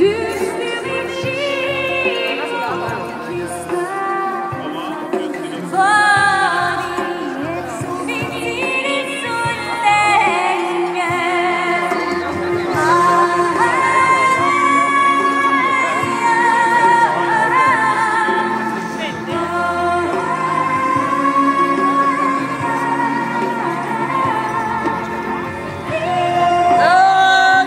you